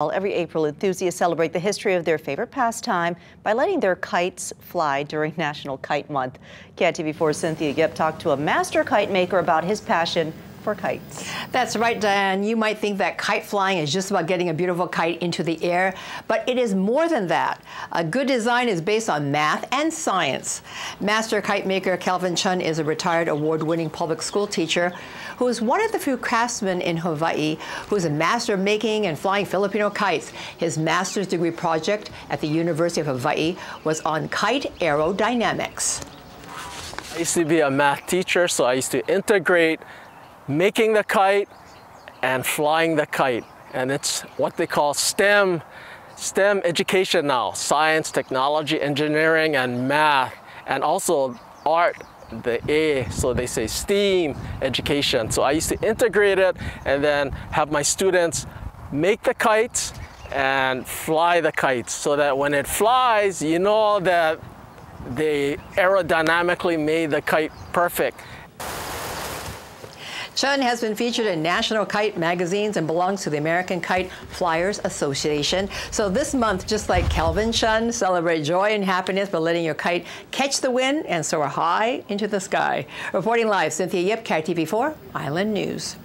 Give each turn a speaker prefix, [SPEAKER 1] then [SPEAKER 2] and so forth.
[SPEAKER 1] Every April, enthusiasts celebrate the history of their favorite pastime by letting their kites fly during National Kite Month. KITV4's Cynthia Yip talked to a master kite maker about his passion for kites.
[SPEAKER 2] That's right, Diane. You might think that kite flying is just about getting a beautiful kite into the air, but it is more than that. A good design is based on math and science. Master kite maker Kelvin Chun is a retired award-winning public school teacher who is one of the few craftsmen in Hawaii who is a master of making and flying Filipino kites. His master's degree project at the University of Hawaii was on kite aerodynamics.
[SPEAKER 3] I used to be a math teacher, so I used to integrate making the kite and flying the kite. And it's what they call STEM, STEM education now, science, technology, engineering, and math, and also art, the A, so they say STEAM education. So I used to integrate it and then have my students make the kites and fly the kites so that when it flies, you know that they aerodynamically made the kite perfect.
[SPEAKER 2] Chun has been featured in national kite magazines and belongs to the American Kite Flyers Association. So this month, just like Kelvin Chun, celebrate joy and happiness by letting your kite catch the wind and soar high into the sky. Reporting live, Cynthia Yip, KITV4 Island News.